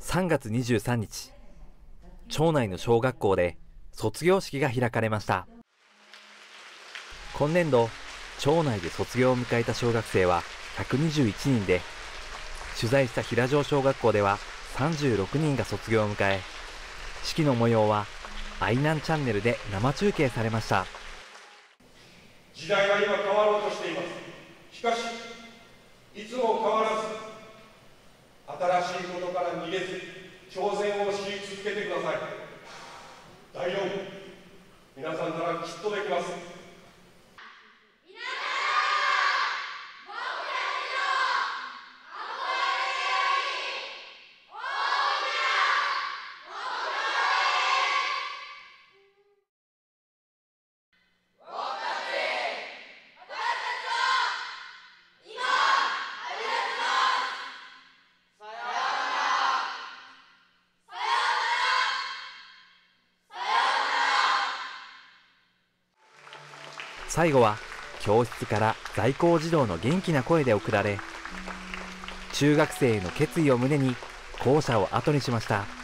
3月23日、町内の小学校で卒業式が開かれました。今年度、町内で卒業を迎えた小学生は121人で、取材した平城小学校では36人が卒業を迎え、式の模様は愛南チャンネルで生中継されました。時代は今変わろうとしています。しかし、いつも変わらず、新しいことから逃げず、挑戦をし続けてください。第4、皆さんならきっとできます。最後は教室から在校児童の元気な声で送られ中学生への決意を胸に校舎を後にしました。